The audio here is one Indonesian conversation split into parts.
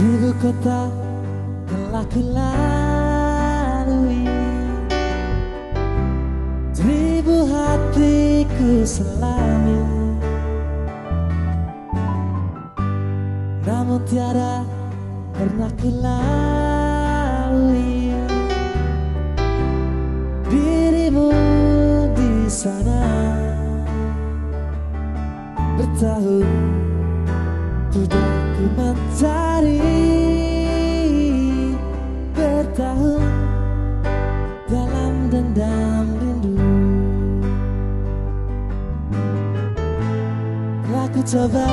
Seribu kota telah kulalui Seribu hatiku selami Namun tiada pernah kulalui Dirimu di sana. Bertahun sudah ku mencari ku coba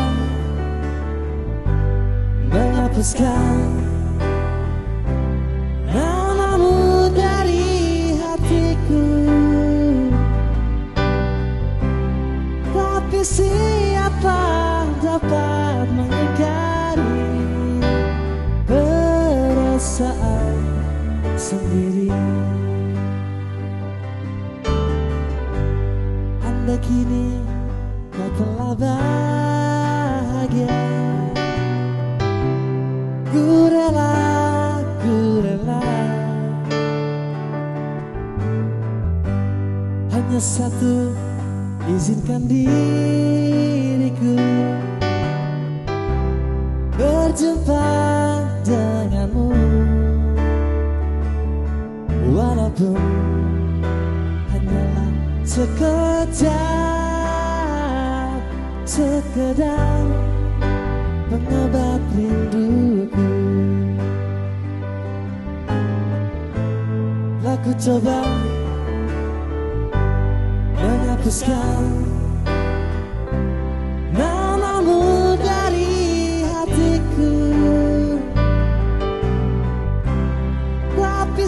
menghapuskan Namamu dari hatiku. Tapi siapa dapat mengingkari Perasaan sendiri? Anda kini kau telah bahagia. Ku rela, ku rela. Hanya satu izinkan diriku Berjumpa denganmu. Walaupun hanyalah sekejap Sekedar pengobat rinduku. Aku coba menghapuskan Namamu dari hatiku. Tapi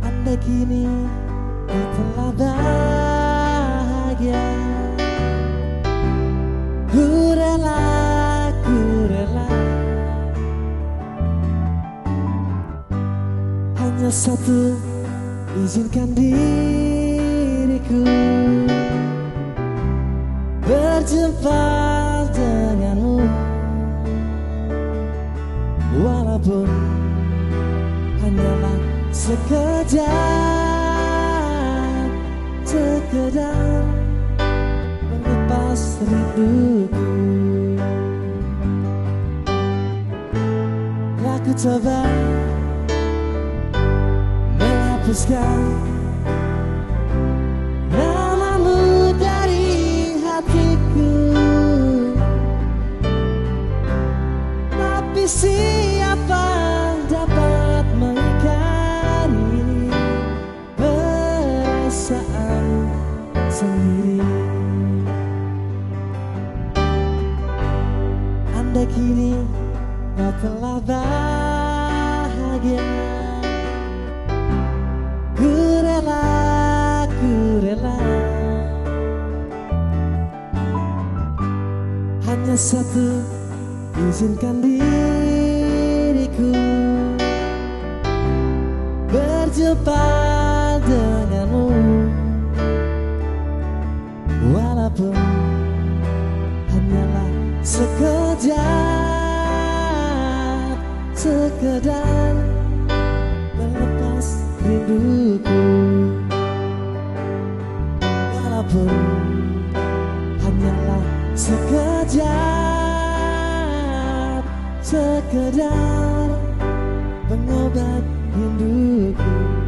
Anda kini kau telah bahagia Ku rela, ku rela. Hanya satu izinkan diriku Berjumpa sekejap Sekedar melepas rinduku. Aku coba menghapuskan Kau telah bahagia. Ku rela, ku rela. Hanya satu izinkan diriku. Berjumpa denganmu. Walaupun hanyalah sekejap Sekedar melepas rinduku. Walaupun hanyalah sekejap Sekedar pengobat rinduku